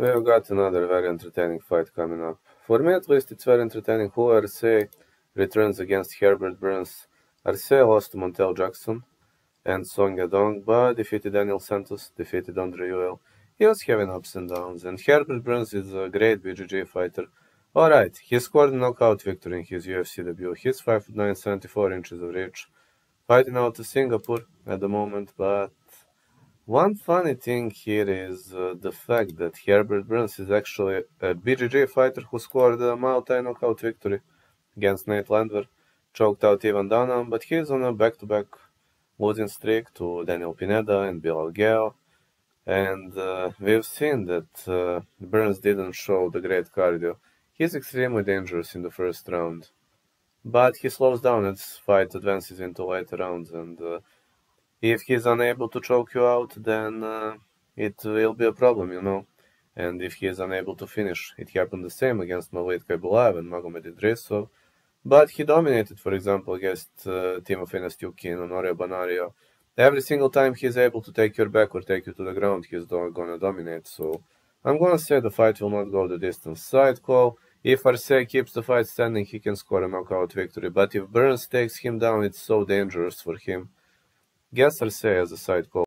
We've got another very entertaining fight coming up. For me at least it's very entertaining Julio Arce returns against Herbert Burns. Arce lost to Montel Jackson and Song Yadong, but defeated Daniel Santos, defeated Andre Ewell. He was having ups and downs, and Herbert Burns is a great BJJ fighter. Alright, he scored a knockout victory in his UFC debut. He's 5'9", 74 inches of reach, fighting out of Singapore at the moment, but one funny thing here is uh, the fact that Herbert Burns is actually a BJJ fighter who scored a multi knockout victory against Nate Landwehr, choked out Evan Dunham, but he's on a back to back losing streak to Daniel Pineda and Bilal Gale. And uh, we've seen that uh, Burns didn't show the great cardio. He's extremely dangerous in the first round, but he slows down as fight advances into later rounds and uh, if he's unable to choke you out, then uh, it will be a problem, you know. And if he is unable to finish, it happened the same against Movlid Khaybulaev and Magomed Idrisov. But he dominated, for example, against uh, Timofey Nastyukhin, Honorio Banario. Every single time he's able to take your back or take you to the ground, he's gonna dominate. So I'm gonna say the fight will not go the distance. Side call. If Arce keeps the fight standing, he can score a knockout victory. But if Burns takes him down, it's so dangerous for him. I'll say as a side call.